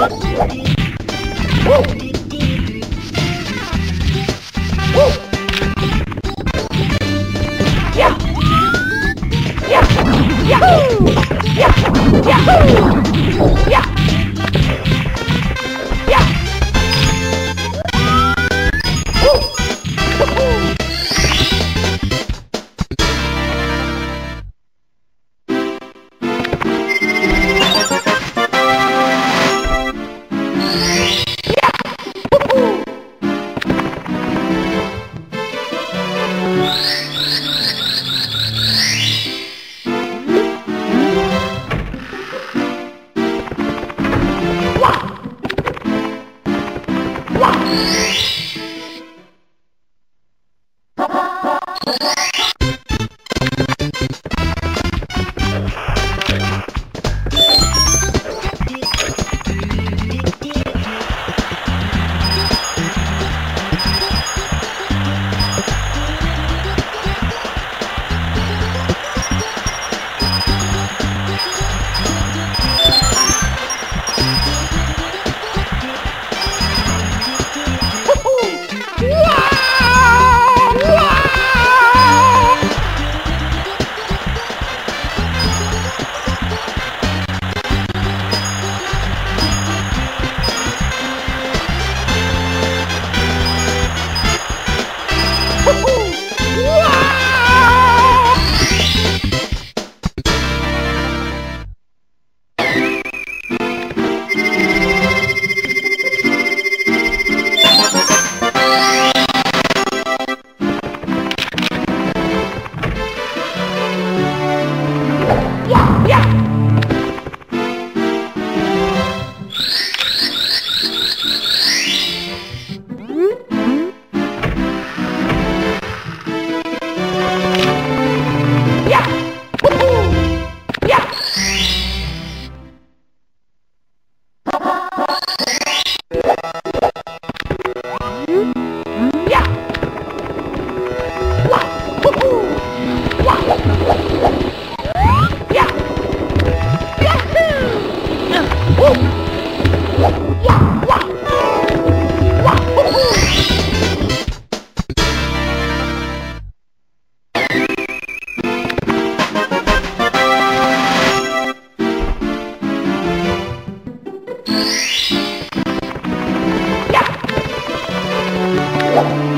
Woo! Woo!